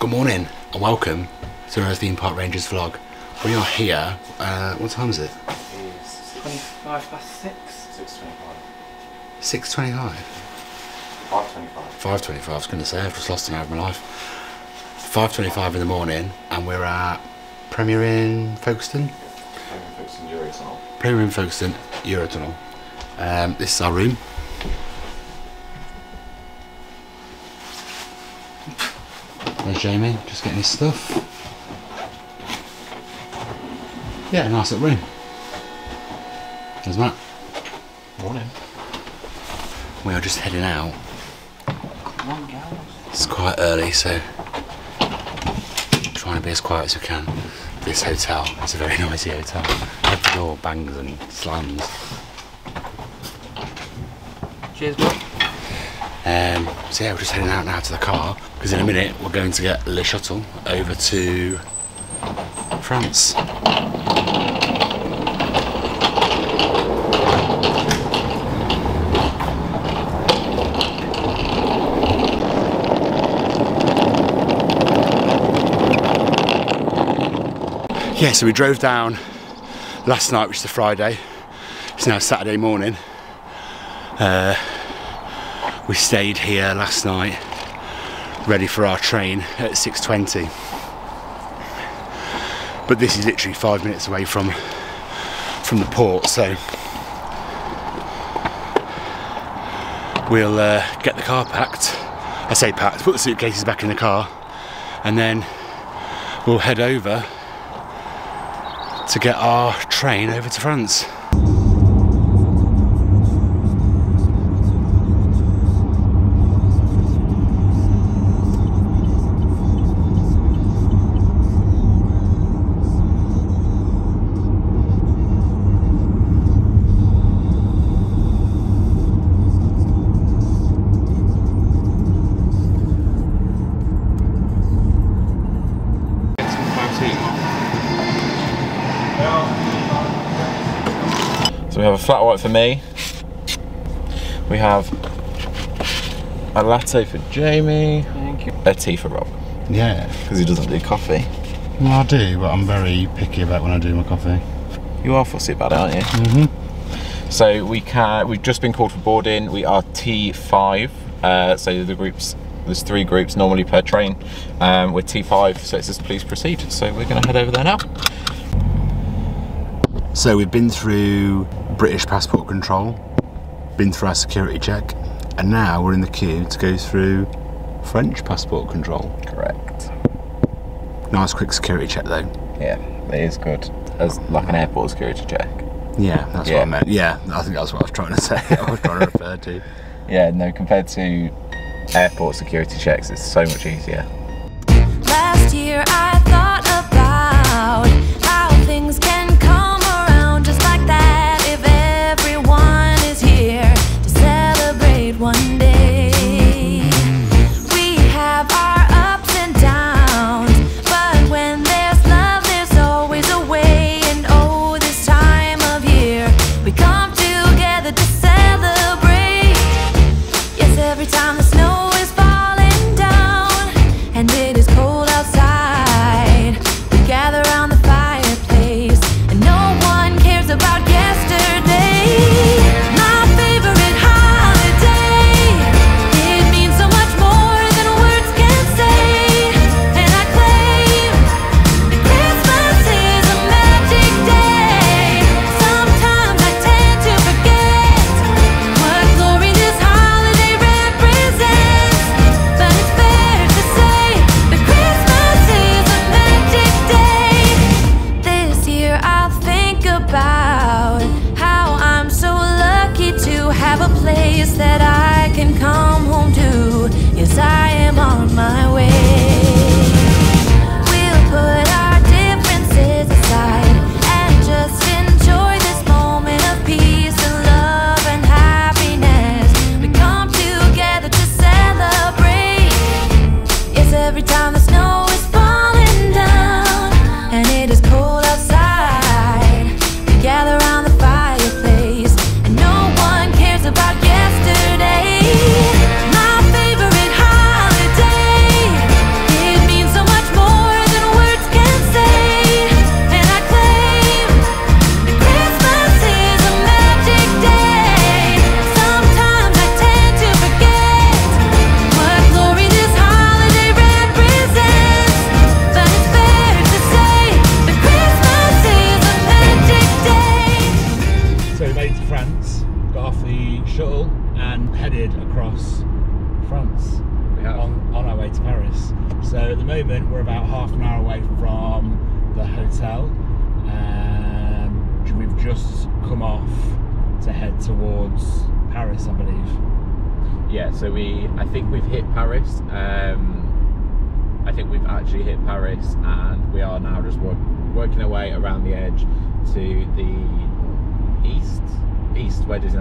Good morning and welcome to our Theme Park Rangers vlog. We are here, uh, what time is it? It's 25 past 6. 6.25. 6.25? 5.25. 5.25, I was going to say, I've just lost an hour of my life. 5.25 in the morning and we're at Premier Inn Folkestone? I'm fixing Eurotunnel. Premier Inn Folkestone, Eurotunnel. Um, this is our room. There's Jamie, just getting his stuff. Yeah, nice little room. There's Matt. Morning. We are just heading out. Come on, girls. It's quite early, so trying to be as quiet as we can. This hotel, it's a very noisy hotel. Every door bangs and slams. Cheers, bro. Um, so yeah, we're just heading out now to the car because in a minute we're going to get Le Shuttle over to France. Yeah, so we drove down last night, which is a Friday. It's now Saturday morning. Uh, we stayed here last night, ready for our train at 6:20. But this is literally five minutes away from from the port, so we'll uh, get the car packed. I say packed, put the suitcases back in the car, and then we'll head over to get our train over to France. For me. We have a latte for Jamie. Thank you. A tea for Rob. Yeah, Because he doesn't do coffee. well, I do, but I'm very picky about when I do my coffee. You are fussy about it, aren't you? Mm-hmm. So we can. We've just been called for boarding. We are T5. Uh, so the groups. There's three groups normally per train. Um, we're T5, so it says please proceed. So we're going to head over there now. So we've been through British passport control, been through our security check, and now we're in the queue to go through French passport control. Correct. Nice quick security check though. Yeah, it is good. As like an airport security check. Yeah, that's what I meant. Yeah, I think that's what I was trying to say. I was trying to refer to. Yeah, no, compared to airport security checks, it's so much easier. Last year I time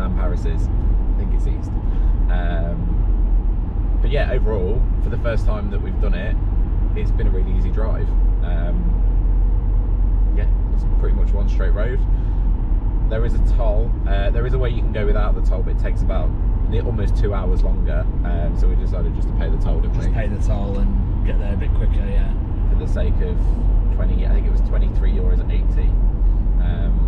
Disneyland Paris is. I think it's east. Um, but yeah, overall, for the first time that we've done it, it's been a really easy drive. Um, yeah, it's pretty much one straight road. There is a toll. Uh, there is a way you can go without the toll, but it takes about almost two hours longer. Um, so we decided just to pay the toll, didn't Just we? pay the toll and get there a bit quicker, yeah. for the sake of 20 I think it was 23 euros and 80 um,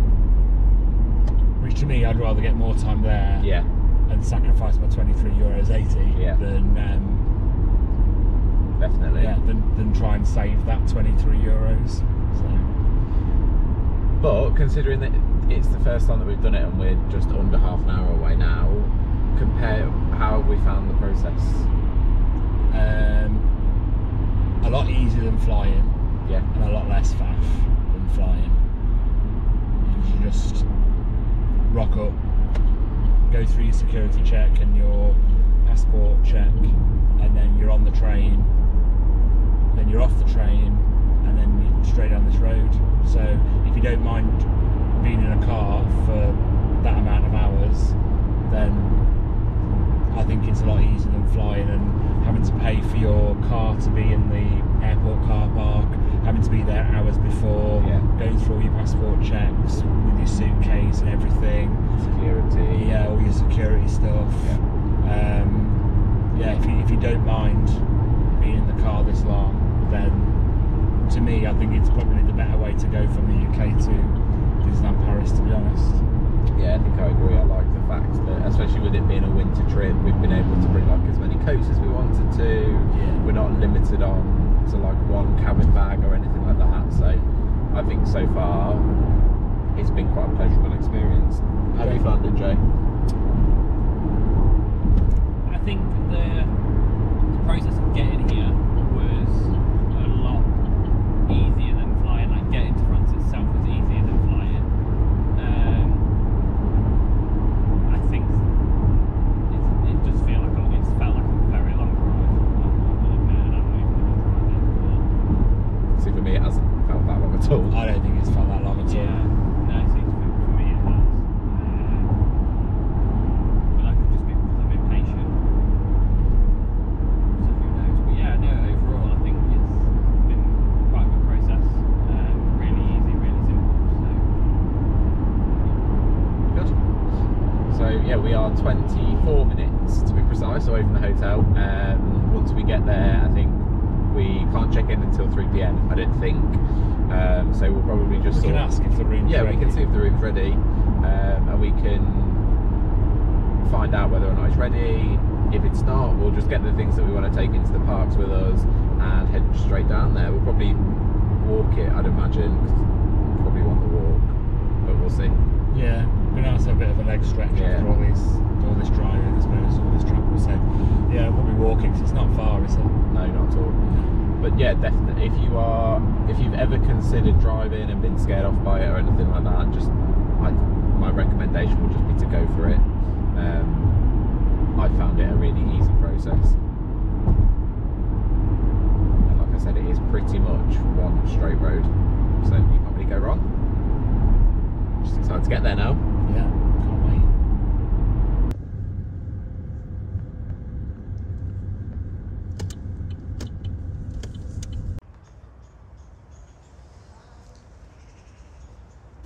Which to me, I'd rather get more time there yeah and sacrifice my 23 euros 80 Yeah. than um, definitely yeah than, than try and save that 23 euros. So but considering that it's the first time that we've done it and we're just under half an hour away now compare how we found the process um, a lot easier than flying yeah and a lot less faff than flying. You just rock up, go through your security check and your passport check, and then you're on the train. Then you're off the train, and then you're straight down this road. So if you don't mind being in a car for that amount of hours, then I think it's a lot easier than flying and having to pay for your car to be in the airport car park, having to be there hours before, Yeah. going through all your passport checks with your suitcase and everything. security Yeah, all your security stuff. Um, yeah, if you, if you don't mind being in the car this long, then to me, I think it's probably the better way to go from the UK to Disneyland Paris, to be honest. yeah I think I agree I like the fact that especially with it being a winter trip we've been able to bring like as many coats as we wanted to Yeah. we're not limited on to like one cabin bag or anything like that so I think so far it's been quite a pleasurable experience have you found it Jay? I think the, the process of getting here was a lot easier than flying. Like getting to France itself was easier than flying. Um, I think it's, it just feel like a, it's felt like a very long drive. I will admit, and I'm not even gonna See, for me, it hasn't felt that long at all. I don't think it's felt that long at drive it. all. Yeah, no, I think for, for me it has. Um, but that could just be because I'm impatient. So who knows? But yeah, no, overall I think it's been quite a good process. Um, really easy, really simple. So Good. So yeah, we are 24 minutes to be precise away from the hotel. Um, once we get there, I think we can't check in until 3 p.m. I don't think. Um, so we'll probably just We can ask if the room's Yeah, ready. we can see if the room's ready, um, and we can find out whether or not it's ready. If it's not, we'll just get the things that we want to take into the parks with us and head straight down there. We'll probably walk it, I'd imagine. Probably want the walk, but we'll see. Yeah, gonna have a bit of a leg stretch Yeah. after all this, all this driving, I suppose, all this travel. So, yeah, we'll be walking because it's not far, is it? No, not at all. But yeah, definitely. If you are, if you've ever considered driving and been scared off by it or anything like that, just I, my recommendation would just be to go for it. Um, I found it a really easy process. And like I said, it is pretty much one straight road, so you can't really go wrong. Just excited to get there now. Yeah, can't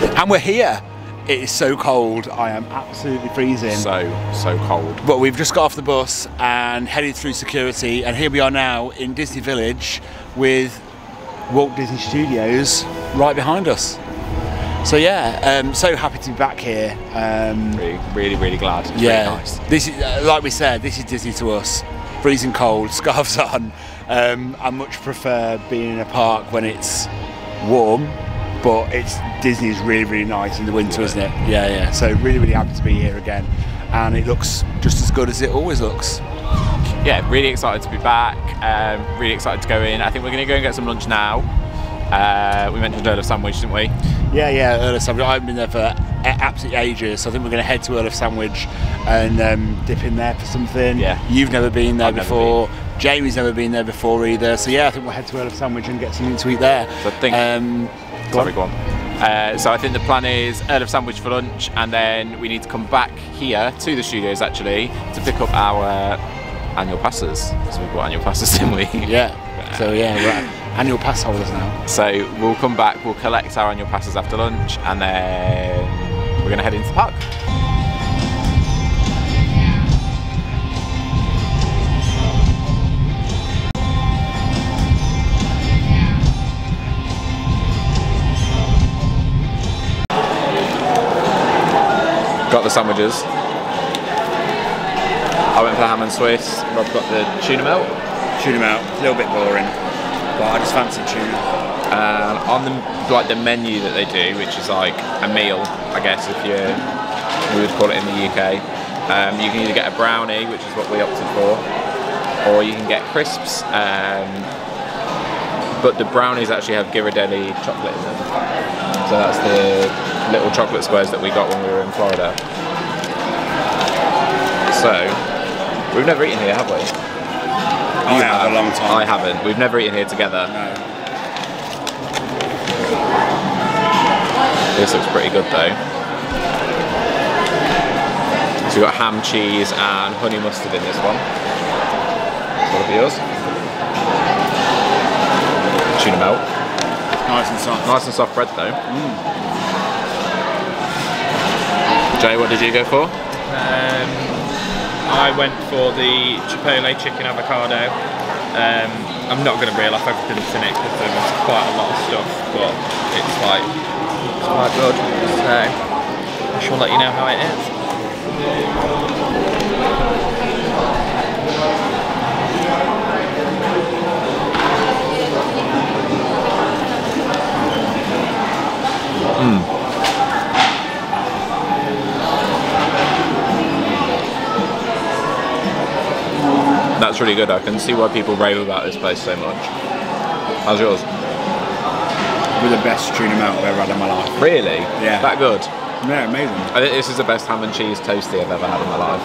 wait. And we're here. It is so cold. I am absolutely freezing. So so cold. But we've just got off the bus and headed through security, and here we are now in Disney Village with Walt Disney Studios right behind us. So yeah, um, so happy to be back here. Um, Really, really, really glad. It's yeah, really nice. this is uh, like we said, this is Disney to us. Freezing cold, scarves on. Um, I much prefer being in a park when it's warm, but it's Disney is really really nice in the winter, isn't it? Yeah, yeah. So really really happy to be here again, and it looks just as good as it always looks. yeah, really excited to be back. Um, really excited to go in. I think we're going to go and get some lunch now. Uh, we mentioned of Sandwich, didn't we? Yeah, yeah, Earl of Sandwich. I haven't been there for a- absolutely ages, so I think we're going to head to Earl of Sandwich and um, dip in there for something. Yeah. You've never been there I've never before. Jamie's never been there before either. So yeah, I think we'll head to Earl of Sandwich and get something to eat there. So I think- Um, go Sorry, on. go on. Uh, so I think the plan is Earl of Sandwich for lunch, and then we need to come back here to the studios actually to pick up our annual passes. So we've got annual passes, didn't we? Yeah. So yeah, we're annual pass holders now. So we'll come back, we'll collect our annual passes after lunch, and then we're going to head into the park. Got the sandwiches. I went for the ham and Swiss. Rob got the tuna melt. Tuna melt. A little bit boring, but I just fancy tuna. And on the like the menu that they do, which is like a meal, I guess if you we would call it in the UK, um, you can either get a brownie, which is what we opted for, or you can get crisps. Um, but the brownies actually have Ghirardelli chocolate in them, so that's the little chocolate squares that we got when we were in Florida. So we've never eaten here, have we? I have a long time. I haven't. We've never eaten here together. No. This looks pretty good though. So we've got ham, cheese, and honey mustard in this one. What'll be yours? Tuna melt. Nice and soft. Nice and soft bread though. Mm. Jay, what did you go for? I went for the Chipotle chicken avocado. Um, I'm not going to reel off everything that's in it because there's quite a lot of stuff, but it's like it's quite good. So I shall let you know how it is. That's really good. I can see why people rave about this place so much. How's yours? With the best tuna melt I've ever had in my life. Really? Yeah. That good? Yeah, amazing. I think this is the best ham and cheese toasty I've ever had in my life.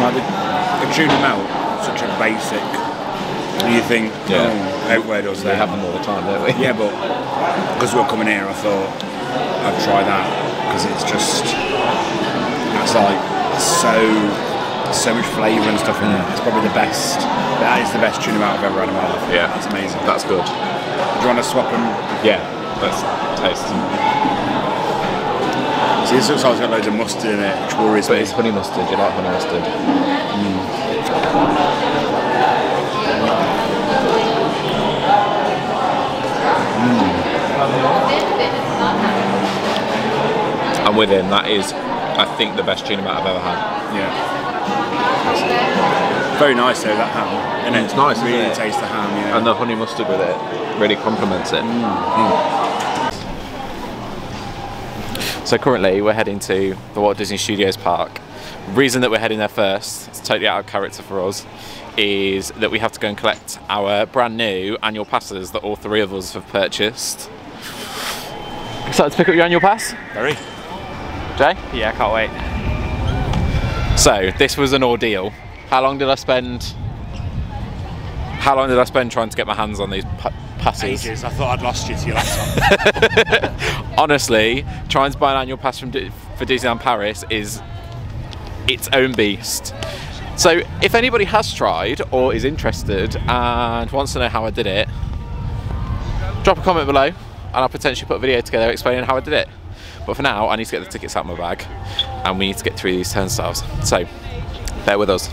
Like the, the tuna melt, such a basic. You think, Yeah. oh, out where does We that? have them all the time, don't we? Yeah, but because we're coming here, I thought I'd try that because it's just it's like so so much flavour and stuff in it. It's probably the best. That is the best tuna melt I've ever had in my life. Yeah. that's amazing. That's good. Do you want to swap them? Yeah. Let's taste. See, this looks like it's got loads of mustard in it, which worries But me. it's honey mustard. You like honey mustard? Mm. I'm with him. That is, I think, the best tuna melt I've ever had. Yeah. Very nice though that ham. And It's nice, isn't Really it? taste the ham. Yeah. And the honey mustard with it really complements it. Mm, mm. So currently we're heading to the Walt Disney Studios Park. Reason that we're heading there first, it's totally out of character for us, is that we have to go and collect our brand new annual passes that all three of us have purchased. Excited to pick up your annual pass, Very. Jay? Yeah, I can't wait. So this was an ordeal. How long did I spend? How long did I spend trying to get my hands on these pa- passes? Ages. I thought I'd lost you to your laptop. honestly, trying to buy an annual pass from Di- for Disneyland Paris is its own beast. So, if anybody has tried or is interested and wants to know how I did it, drop a comment below, and I'll potentially put a video together explaining how I did it. But for now, I need to get the tickets out of my bag, and we need to get through these turnstiles. So, bear with us.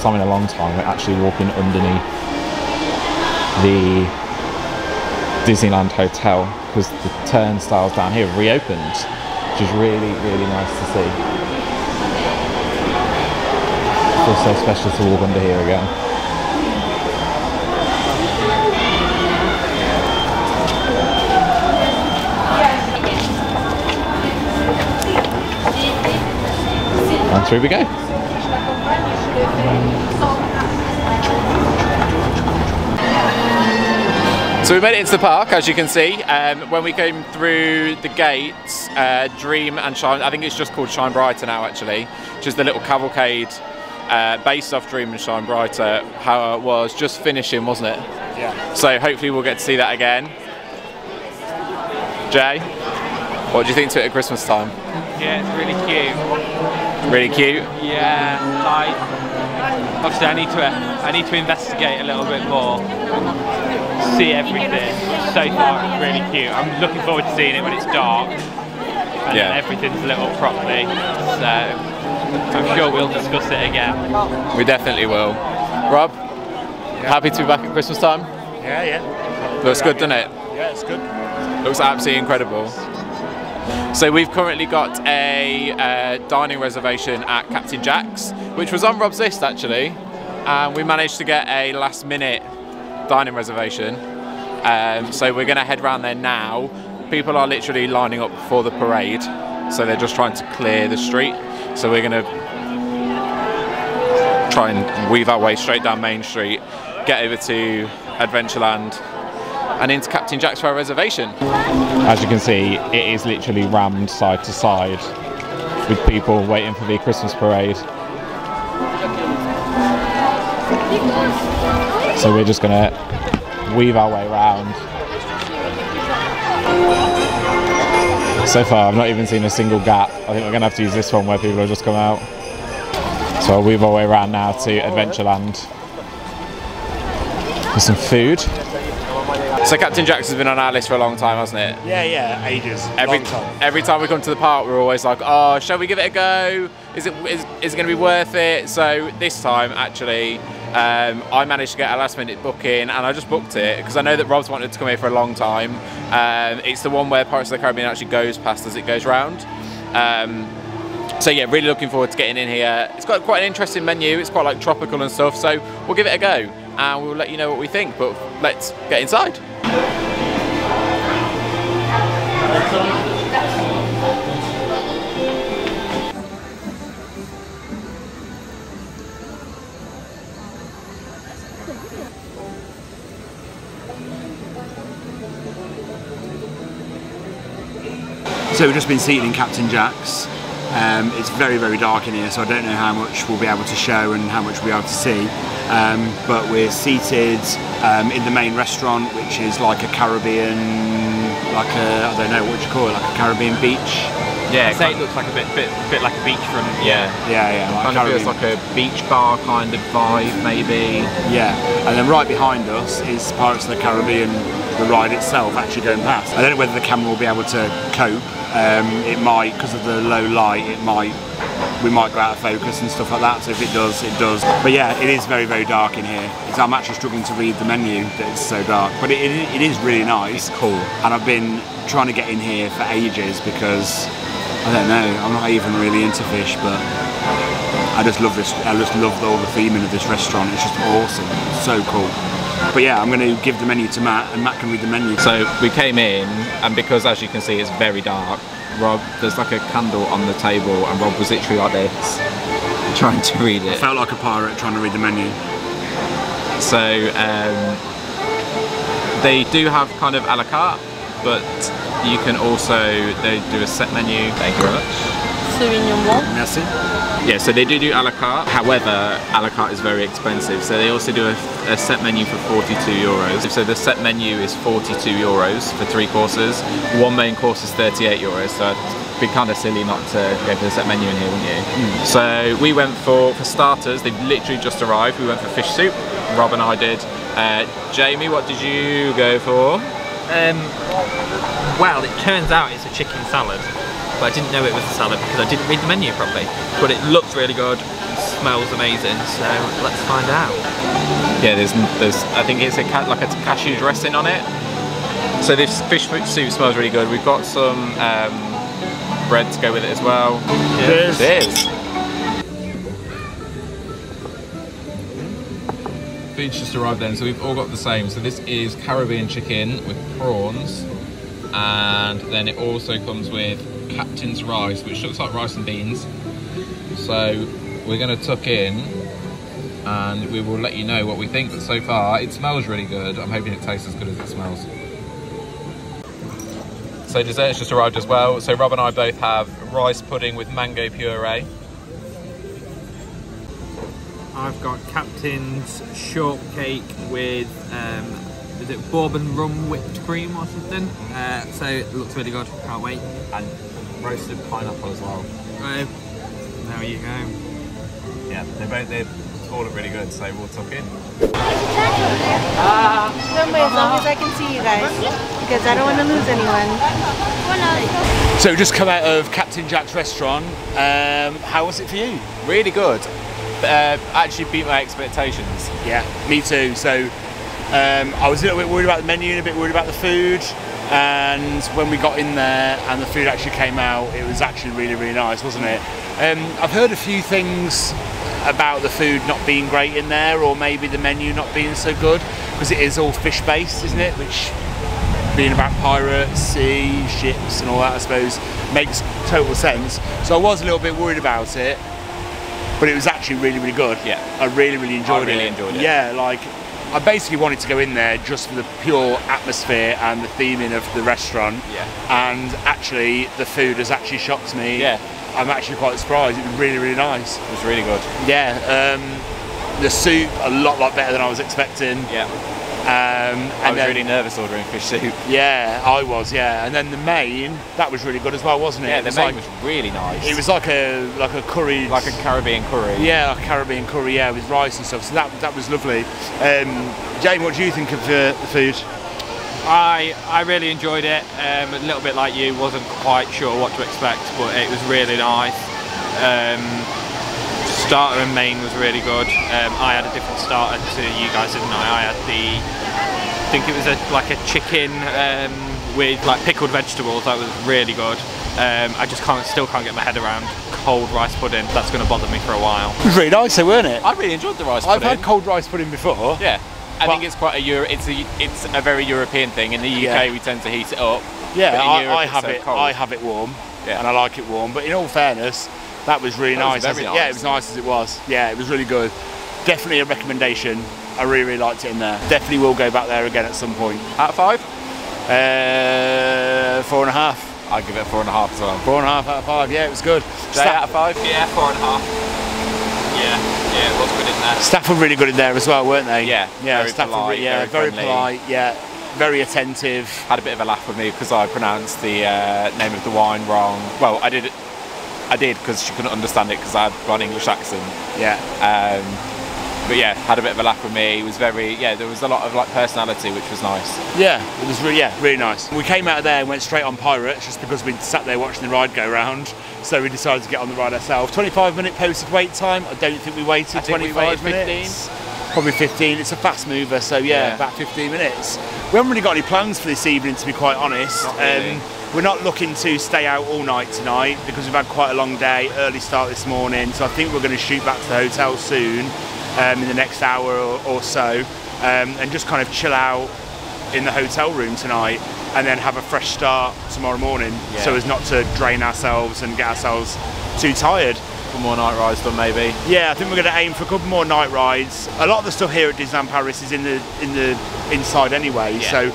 First time in a long time, we're actually walking underneath the Disneyland Hotel because the turnstiles down here reopened, which is really, really nice to see. It feels so special to walk under here again. And through we go. So we made it into the park, as you can see. Um, when we came through the gates, uh, Dream and Shine, I think it's just called Shine Brighter now actually, which is the little cavalcade uh, based off Dream and Shine Brighter, how it was just finishing, wasn't it? Yeah. So hopefully we'll get to see that again. Jay, what do you think to it at Christmas time? Yeah, it's really cute. Really cute. Yeah, like obviously I need to uh, I need to investigate a little bit more, see everything. So far, it's really cute. I'm looking forward to seeing it when it's dark and Yeah. everything's lit up properly. So I'm sure we'll discuss it again. We definitely will. Rob, happy to be back at Christmas time? Yeah, yeah. Looks good, doesn't it? Yeah, it's good. Looks absolutely incredible. So we've currently got a uh, dining reservation at Captain Jack's, which was on Rob's list actually, and we managed to get a last minute dining reservation. Um, so we're going to head round there now. People are literally lining up for the parade, so they're just trying to clear the street. So we're going to try and weave our way straight down Main Street, get over to Adventureland, and into Captain Jack's our reservation. As you can see, it is literally rammed side to side with people waiting for the Christmas parade. So we're just gonna weave our way around. So far, I've not even seen a single gap. I think we're gonna have to use this one where people have just come out. So I'll weave our way around now to Adventureland for some food. So Captain Jack's has been on our list for a long time, hasn't it? Yeah, yeah, ages. Every time. every time we come to the park, we're always like, "Oh, shall we give it a go? Is it is, is it going to be worth it?" So this time, actually, um, I managed to get a last minute booking, and I just booked it because I know that Rob's wanted to come here for a long time. Um, it's the one where Pirates of the Caribbean actually goes past as it goes round. Um, so yeah, really looking forward to getting in here. It's got quite an interesting menu. It's quite like tropical and stuff. So we'll give it a go, and we'll let you know what we think. But let's get inside. So we've just been seated in Captain Jack's. Um, it's very, very dark in here, so I don't know how much we'll be able to show and how much we'll be able to see. Um, but we're seated um, in the main restaurant, which is like a Caribbean, like a, I don't know, what do you call it, like a Caribbean beach? Yeah, I'd say it looks like a bit, bit, bit like a beachfront. yeah. Yeah, yeah, like Kind of feels like a beach bar kind of vibe, maybe. Yeah, and then right behind us is Pirates of the Caribbean, the ride itself actually going past. I don't know whether the camera will be able to cope. Um, it might, because of the low light, it might, we might go out of focus and stuff like that. So if it does, it does. But yeah, it is very, very dark in here. It's, I'm actually struggling to read the menu that it's so dark. But it, it, it is really nice. It's cool. And I've been trying to get in here for ages because, I don't know, I'm not even really into fish, but I just love this. I just love all the theming of this restaurant. It's just awesome. It's so cool. But yeah, I'm going to give the menu to Matt, and Matt can read the menu. So we came in, and because as you can see, it's very dark. Rob, there's like a candle on the table, and Rob was literally like this, trying to read it. I it. felt like a pirate trying to read the menu. So um, they do have kind of a la carte, but you can also they do a set menu. Thank you very much. Sauvignon Blanc. Merci. Yeah, so they do do a la carte. However, a la carte is very expensive. So they also do a, a set menu for 42 euros. So the set menu is 42 euros for three courses. One main course is 38 euros. So it'd be kind of silly not to go for the set menu in here, wouldn't you? So we went for for starters. They've literally just arrived. We went for fish soup. Rob and I did. Uh, Jamie, what did you go for? Um, well, it turns out it's a chicken salad, but I didn't know it was a salad because I didn't read the menu properly. But it looks really good, smells amazing, so let's find out. Yeah, there's there's I think it's a ca- like a cashew dressing on it. So this fish soup smells really good. We've got some um, bread to go with it as well. Cheers. Cheers. Food's just arrived then, so we've all got the same. So this is Caribbean chicken with prawns, and then it also comes with Captain's rice, which looks like rice and beans. So we're going to tuck in, and we will let you know what we think. But so far, it smells really good. I'm hoping it tastes as good as it smells. So dessert's just arrived as well. So Rob and I both have rice pudding with mango puree. I've got Captain's shortcake with um, is it bourbon rum whipped cream or something? Uh, so it looks really good. Can't wait. and roasted pineapple as well. Uh, there you go. Yeah, they both they all look really good, so we'll tuck in. Don't wait as long as I can see you guys because I don't want to lose anyone. So we just come out of Captain Jack's restaurant. Um, how was it for you? Really good. Uh, actually beat my expectations. Yeah, me too. So um, I was a little bit worried about the menu and a bit worried about the food. And when we got in there and the food actually came out, it was actually really, really nice, wasn't it? Um, I've heard a few things about the food not being great in there, or maybe the menu not being so good, because it is all fish based, isn't it? Which, being about pirates, sea, ships, and all that, I suppose, makes total sense. So I was a little bit worried about it, but it was actually really, really good. Yeah. I really, really enjoyed it. really enjoyed it. Yeah, like I basically wanted to go in there just for the pure atmosphere and the theming of the restaurant. Yeah. And actually, the food has actually shocked me. Yeah. I'm actually quite surprised. It was really, really nice. It was really good. Yeah. Um, the soup a lot, lot better than I was expecting. Yeah. Um, I was then, really nervous ordering fish soup. yeah, I was. Yeah. And then the main that was really good as well, wasn't it? Yeah, It the was main like, was really nice. It was like a like a curry. like a Caribbean curry. Yeah, like a Caribbean curry, yeah, with rice and stuff. So that that was lovely. Um, Jane, what do you think of uh, the food? I I really enjoyed it. Um, a little bit like you, wasn't quite sure what to expect, but it was really nice. Um, starter and main was really good. Um, I had a different starter to you guys, didn't I? I had the, I think it was a, like a chicken um, with like pickled vegetables. That was really good. Um, I just can't, still can't get my head around cold rice pudding. That's going to bother me for a while. It was really nice, though, weren't it? I really enjoyed the rice pudding. I've pudding. had cold rice pudding before. Yeah. I think it's quite a Euro. It's a it's a very European thing. In the UK, Yeah. we tend to heat it up. Yeah, I, Europe I have so it. cold. I have it warm, Yeah. and I like it warm. But in all fairness, that was really That nice. was very as Yeah, it was nice as it was. Yeah, it was really good. Definitely a recommendation. I really, really liked it in there. Definitely will go back there again at some point. Out of five, Uh, four and a half. I'd give it a four and a half as well. Four and a half out of five. Yeah, it was good. Jay, out of five. Yeah, four and a half. Yeah, yeah, it was good in there. Staff were really good in there as well, weren't they? Yeah, yeah. very staff were polite, re- yeah, very very, polite. Yeah, very attentive. Had a bit of a laugh with me because I pronounced the uh, name of the wine wrong. Well, I did. I did because she couldn't understand it because I had got an English accent. Yeah, Um, but yeah, had a bit of a laugh with me. He was very yeah. There was a lot of like personality, which was nice. yeah. It was really, yeah, really nice. We came out of there and went straight on Pirates just because we'd sat there watching the ride go round. So we decided to get on the ride ourselves. 25 minute posted wait time. I don't think we waited I think we 25 waited 15. minutes. Probably 15. It's a fast mover, so yeah, Yeah. about 15 minutes. We haven't really got any plans for this evening, to be quite honest. Um, really. We're not looking to stay out all night tonight because we've had quite a long day, early start this morning. So I think we're going to shoot back to the hotel soon, um, in the next hour or, or so, um, and just kind of chill out in the hotel room tonight, and then have a fresh start tomorrow morning, Yeah. so as not to drain ourselves and get ourselves too tired. One more night rides done maybe. Yeah, I think we're going to aim for a couple more night rides. A lot of the stuff here at Disneyland Paris is in the in the inside anyway, Yeah. so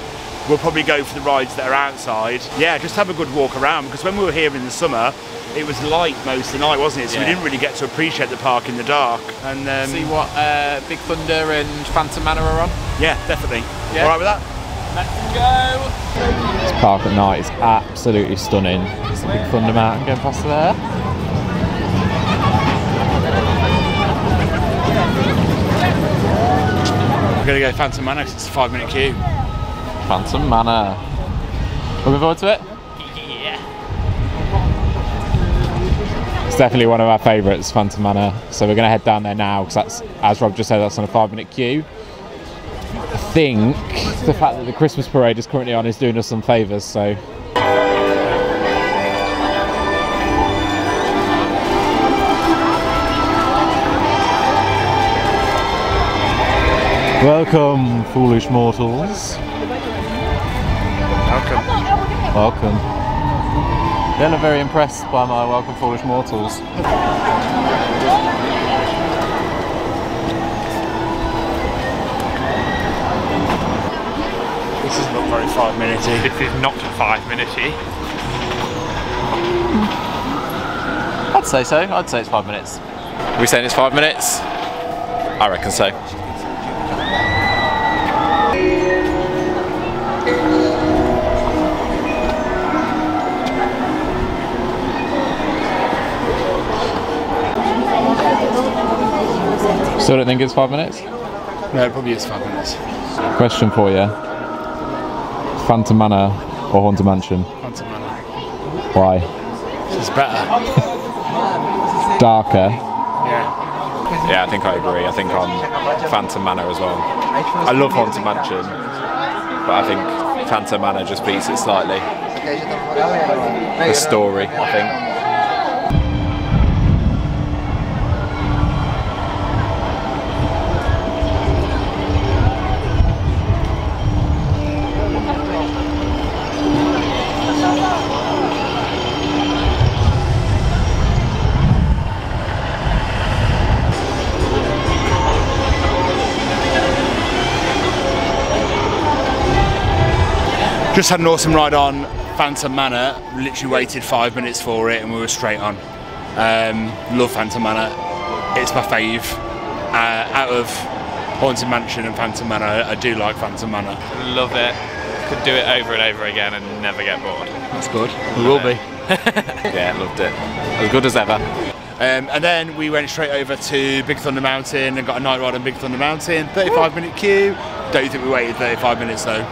we'll probably go for the rides that are outside. Yeah, just have a good walk around because when we were here in the summer, it was light most of the night, wasn't it? So we didn't really get to appreciate the park in the dark. And um, See what uh, Big Thunder and Phantom Manor are on. yeah, definitely. Yeah. All right with that? Let's go. This park at night is absolutely stunning. It's a Big Thunder Mountain going past there. We're going to go Phantom Manor 'cause it's a five minute queue. Phantom Manor. Eh? Looking forward to it? It's definitely one of our favourites, Phantom Manor. So we're going to head down there now because that's, as Rob just said, that's on a five minute queue. I think the fact that the Christmas parade is currently on is doing us some favours. So Welcome, foolish mortals. Welcome. Welcome. They're not very impressed by my welcome, foolish mortals. This is not very five minutey. This is not five minutey. I'd say so. I'd say it's five minutes. Are we saying it's five minutes? I reckon so. Still don't think it's five minutes? No, it probably is five minutes. Question for you. Phantom Manor or Haunted Mansion? Phantom Manor. Why? It's better. Darker. Yeah. Yeah, I think I agree. I think on Phantom Manor as well. I love Haunted Mansion, but I think Phantom Manor just beats it slightly. The story, I think. Just had an awesome ride on Phantom Manor. Literally waited five minutes for it and we were straight on. Um, love Phantom Manor. It's my fave. Uh, out of Haunted Mansion and Phantom Manor, I do like Phantom Manor. Love it. Could do it over and over again and never get bored. That's good. We will be. Yeah, loved it. As good as ever. Um, and then we went straight over to Big Thunder Mountain and got a night ride on Big Thunder Mountain. 35 minute queue. Don't you think we waited 35 minutes though.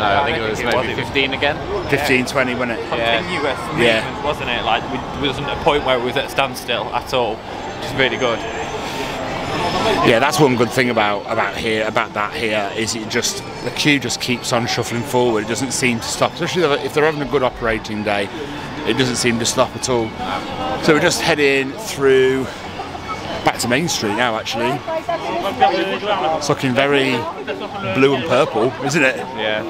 No, I think it was think maybe It 15 again. 15, 20, wasn't it? Continuous movement, wasn't it? Like, we, wasn't a point where it was at a standstill at all, which is really good. Yeah, that's one good thing about about here about that here is it just the queue just keeps on shuffling forward. It doesn't seem to stop, especially if they're having a good operating day. It doesn't seem to stop at all. So we're just heading through back to Main Street now. Actually, it's looking very blue and purple, isn't it? Yeah.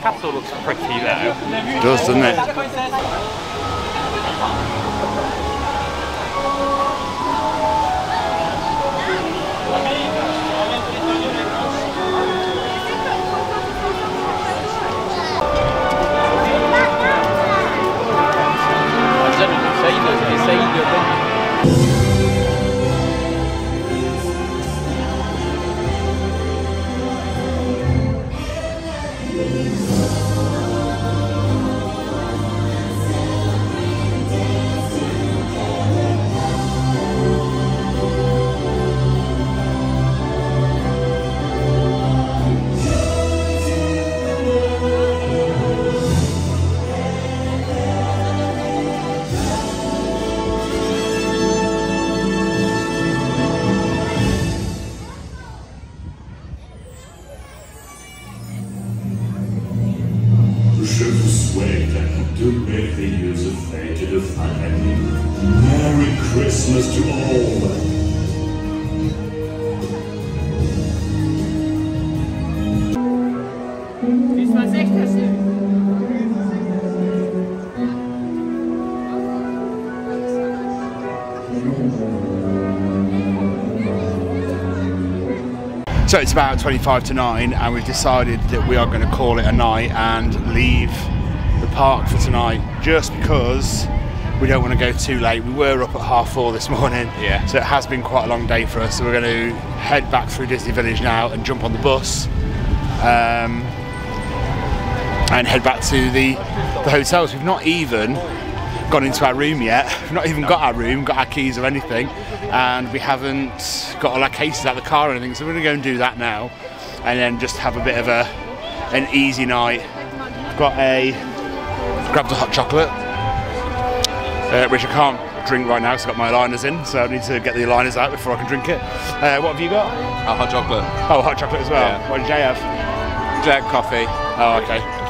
Castle looks pretty though. It does, doesn't it? So it's about 25 to 9, and we've decided that we are going to call it a night and leave the park for tonight just because we don't want to go too late. We were up at half four this morning, Yeah. so it has been quite a long day for us. So we're going to head back through Disney Village now and jump on the bus um, and head back to the, the hotels. We've not even gone into our room yet. We've not even got our room, got our keys or anything, and we haven't got all our cases out of the car or anything. So we're going to go and do that now, and then just have a bit of a an easy night. Got a grabbed a hot chocolate, uh, which I can't drink right now because I've got my liners in, so I need to get the liners out before I can drink it. Uh, what have you got? A hot chocolate. Oh, hot chocolate as well. Yeah. What did Jay have? Jet coffee. Oh, okay.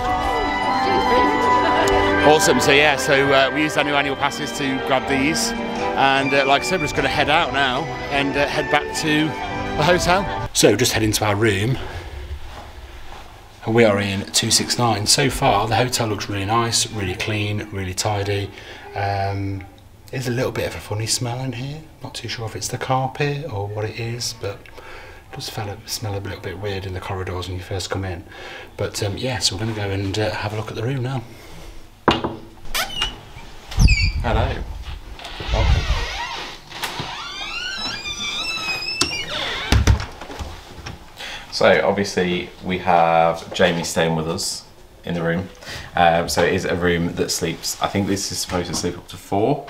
Awesome. So yeah, so uh, we used our new annual passes to grab these, and uh, like I said, we're just going to head out now and uh, head back to the hotel. So just heading to our room. And we are in 269. So far, the hotel looks really nice, really clean, really tidy. Um, there's a little bit of a funny smell in here. Not too sure if it's the carpet or what it is, but it does smell a little bit weird in the corridors when you first come in. But um, yeah, so we're going to go and uh, have a look at the room now. Hello. So obviously we have Jamie staying with us in the room. Um, so it is a room that sleeps. I think this is supposed to sleep up to four.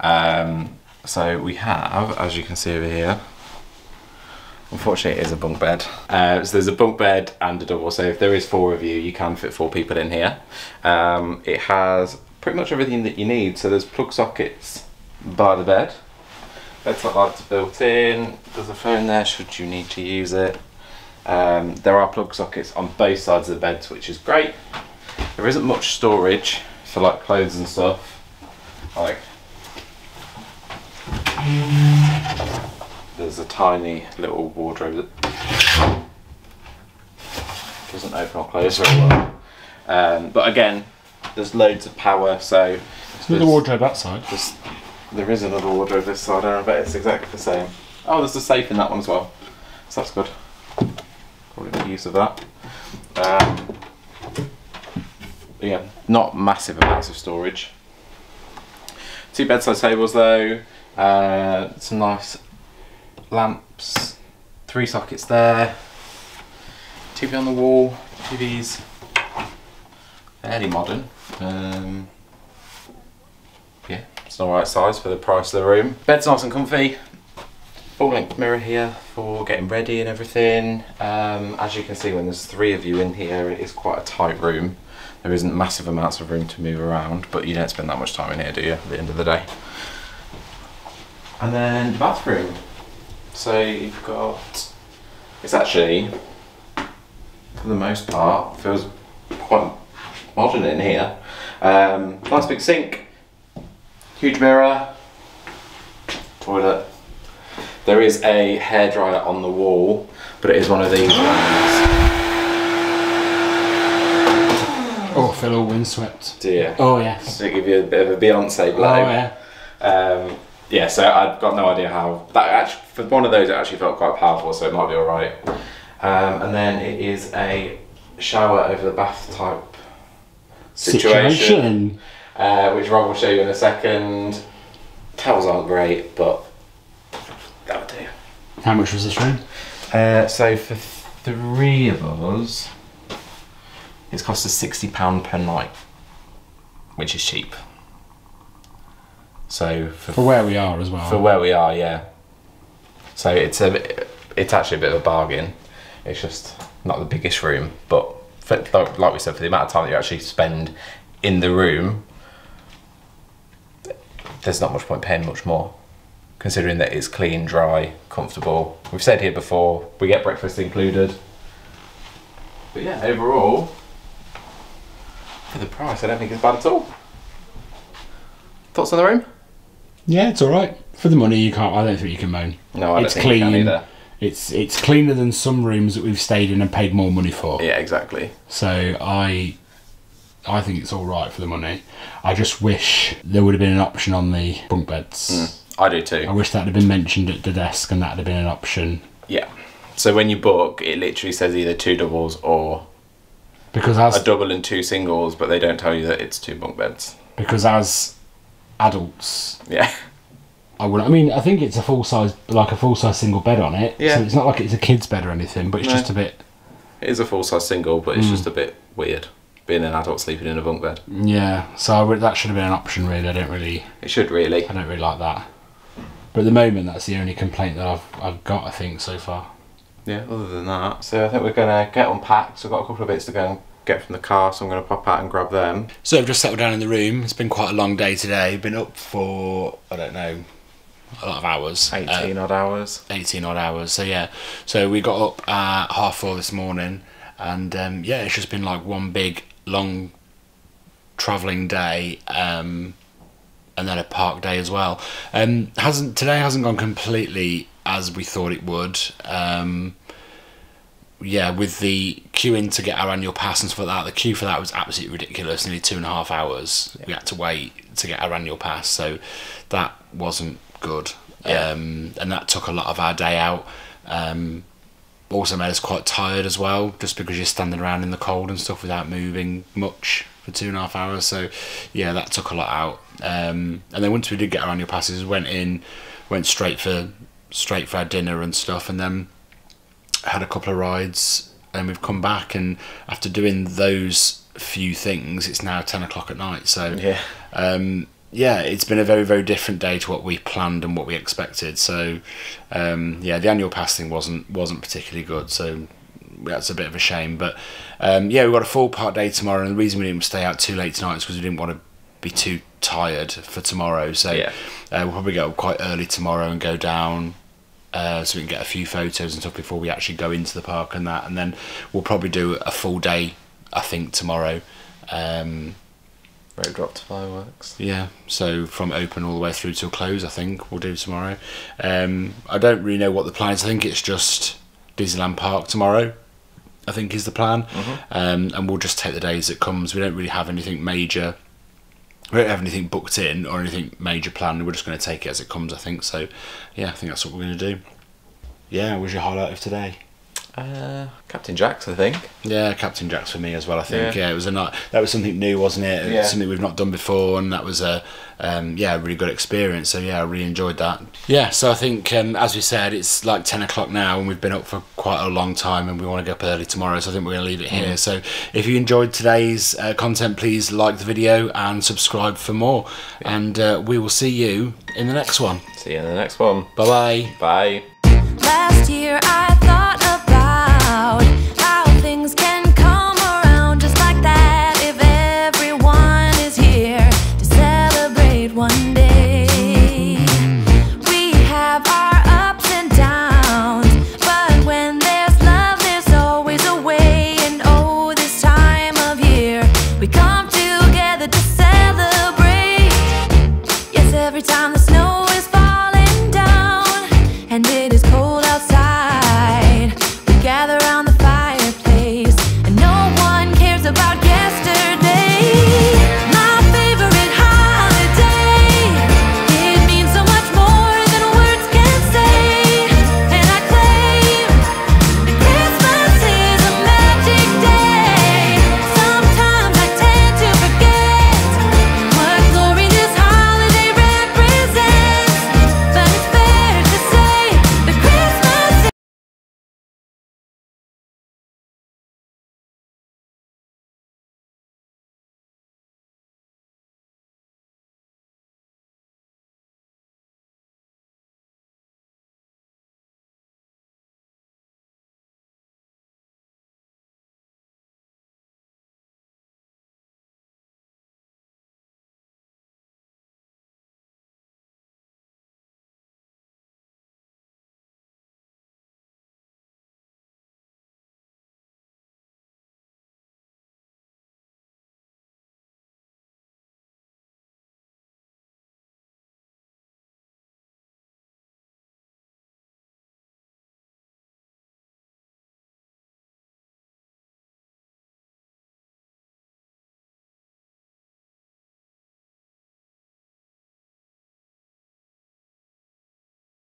Um, so we have, as you can see over here, Unfortunately, it is a bunk bed. Uh, so there's a bunk bed and a double. So if there is four of you, you can fit four people in here. Um, it has pretty much everything that you need. So there's plug sockets by the bed. Bedside lights built in. There's a phone there should you need to use it. Um, there are plug sockets on both sides of the beds, which is great. There isn't much storage for like clothes and stuff. Like there's a tiny little wardrobe that doesn't open or close very well. Um, but again, there's loads of power, so the wardrobe that side. there's, there is another wardrobe this side, I bet it's exactly the same. Oh, there's a safe in that one as well, so that's good. Probably make use of that. Um, yeah, not massive amounts of storage. Two bedside tables though, uh, some nice lamps, three sockets there, TV on the wall, TV's fairly modern. Um, yeah, it's the right size for the price of the room. Bed's nice and comfy. Full length mirror here for getting ready and everything. Um, as you can see, when there's three of you in here, it is quite a tight room. There isn't massive amounts of room to move around, but you don't spend that much time in here, do you, at the end of the day? And then the bathroom. So you've got, it's actually, for the most part, feels quite modern in here. Um, nice big sink, huge mirror, toilet. There is a hairdryer on the wall, but it is one of these ones. Oh, feel all windswept. Dear. Oh yes. To give you a bit of a Beyonce blow? Oh yeah. Um, yeah, so I've got no idea how that actually for one of those it actually felt quite powerful, so it might be all right. Um, and then it is a shower over the bath type situation, Situation. Uh, which Rob will show you in a second. Towels aren't great, but do. How much was this room? Uh, so for three of us, it's cost us sixty pound per night, which is cheap. So for For where we are as well. for where we are, yeah. So it's a it's actually a bit of a bargain. It's just not the biggest room, but for, like like we said, for the amount of time that you actually spend in the room, there's not much point paying much more. Considering that it's clean, dry, comfortable. We've said here before we get breakfast included. But yeah, overall, for the price, I don't think it's bad at all. Thoughts on the room? Yeah, it's all right. For the money, you can't. I don't think you can moan. No, I don't it's think you can clean. either. It's it's cleaner than some rooms that we've stayed in and paid more money for. Yeah, exactly. So I I think it's all right for the money. I just wish there would have been an option on the bunk beds. Hmm. I do too. I wish that had been mentioned at the desk and that had been an option Yeah. So when you book, it literally says either two doubles or because as a double and two singles, but they don't tell you that it's two bunk beds. because as adults Yeah. I would. I mean, I think it's a full size, like a full size single bed on it. Yeah. So it's not like it's a kid's bed or anything, but it's No. just a bit. It is a full size single, but it's hmm. just a bit weird being an adult sleeping in a bunk bed. Yeah. So I would, that should have been an option. Really, I don't really. It should really. I don't really like that. But at the moment, that's the only complaint that I've I've got. I think so far. Yeah, other than that. So I think we're going to get unpacked. So I've got a couple of bits to go and get from the car, so I'm going to pop out and grab them. So I've just settled down in the room. It's been quite a long day today. Been up for I don't know a lot of hours. 18 Uh, odd hours. 18 odd hours. So yeah. So we got up at half four this morning. and um, yeah, it's just been like one big long travelling day. Um, and then a park day as well. Um, hasn't today hasn't gone completely as we thought it would. Um, yeah, with the queue in to get our annual pass and stuff like that, the queue for that was absolutely ridiculous. Nearly two and a half hours we had to wait to get our annual pass, so that wasn't good. Yeah. Um, and that took a lot of our day out. Um, also made us quite tired as well, just because you're standing around in the cold and stuff without moving much for two and a half hours. So, yeah, that took a lot out. Um, and then once we did get our annual passes, we went in, went straight for straight for our dinner and stuff, and then had a couple of rides, and we've come back. And after doing those few things, it's now ten o'clock at night. So, Yeah. um, yeah, it's been a very very different day to what we planned and what we expected. So, um, yeah, the annual pass thing wasn't wasn't particularly good. So that's a bit of a shame. But um, yeah, we've got a full part day tomorrow, and the reason we didn't stay out too late tonight is because we didn't want to be too tired for tomorrow. So Yeah. uh, we'll probably get up quite early tomorrow and go down. Uh, so we can get a few photos and stuff before we actually go into the park and that, and then we'll probably do a full day. I think tomorrow. Um, Road dropped fireworks. yeah, so from open all the way through till close, I think we'll do tomorrow. Um, I don't really know what the plan is. I think it's just Disneyland Park tomorrow. I think is the plan, um, and we'll just take the days it comes. We don't really have anything major. We don't have anything booked in or anything major planned. We're just going to take it as it comes. I think so. Yeah, I think that's what we're going to do. Yeah, what was your highlight of today? Uh, Captain Jack's, I think. Yeah, Captain Jack's for me as well. I think Yeah. yeah, it was a night. That was something new, wasn't it? It Yeah. Something we've not done before, and that was a um, yeah, a really good experience. So yeah, I really enjoyed that. Yeah, so I think um, as we said, it's like ten o'clock now, and we've been up for quite a long time, and we want to get up early tomorrow. So I think we're going to leave it here. So if you enjoyed today's uh, content, please like the video and subscribe for more. And uh, we will see you in the next one. See you in the next one. Bye bye. Bye. Last year